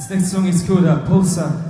This next song is called uh, Pulsar.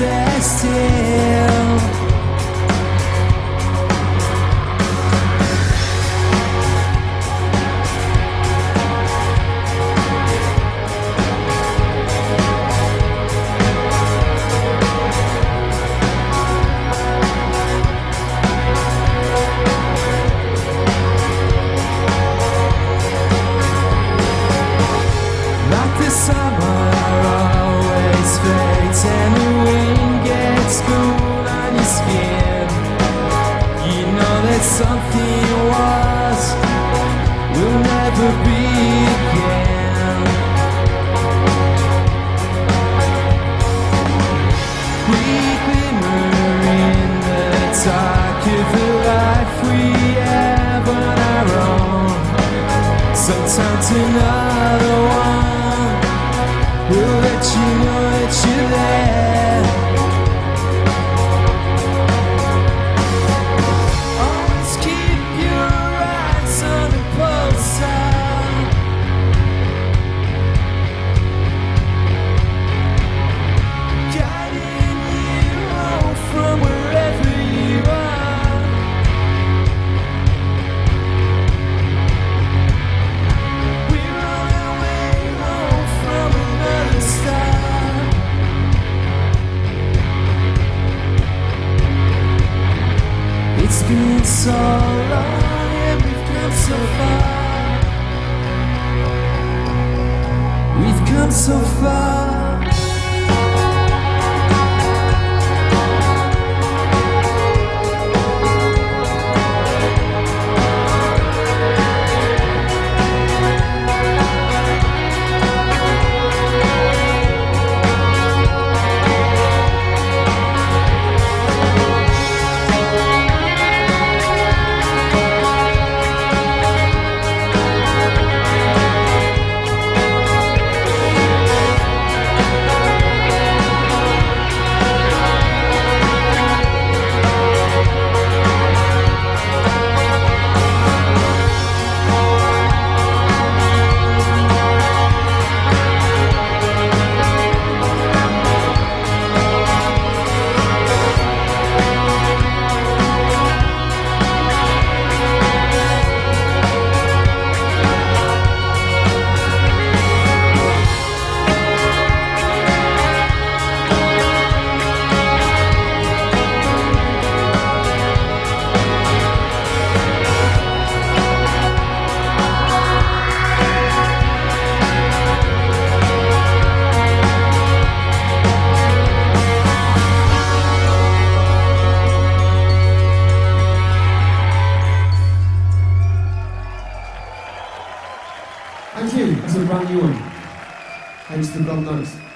cesser that's on your skin. You know that something. been so long and we've come so far. We've come so far. Thank you. It's a brand new one. Thanks to the Blonde Nose.